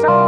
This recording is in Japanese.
さん